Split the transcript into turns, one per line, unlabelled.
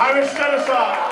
Irish genocide.